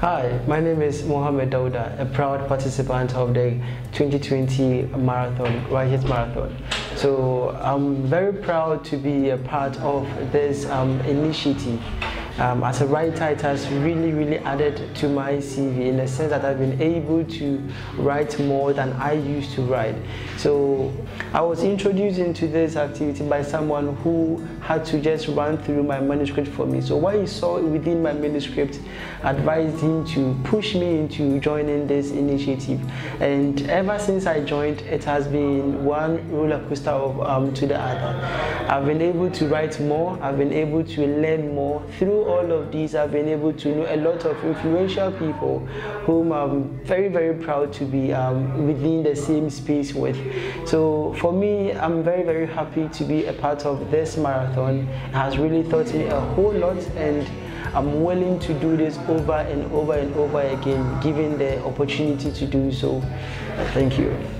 Hi, my name is Mohammed Dauda, a proud participant of the 2020 marathon, Writers' Marathon. So I'm very proud to be a part of this um, initiative um, as a writer, it has really, really added to my CV in the sense that I've been able to write more than I used to write. So I was introduced into this activity by someone who had to just run through my manuscript for me. So what he saw within my manuscript advised him to push me into joining this initiative. And ever since I joined, it has been one roller coaster of, um, to the other. I've been able to write more, I've been able to learn more through all of these, I've been able to know a lot of influential people whom I'm very, very proud to be um, within the same space with. So for me, I'm very, very happy to be a part of this marathon. It has really taught me a whole lot and I'm willing to do this over and over and over again, given the opportunity to do so. Thank you.